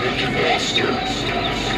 damage monsters.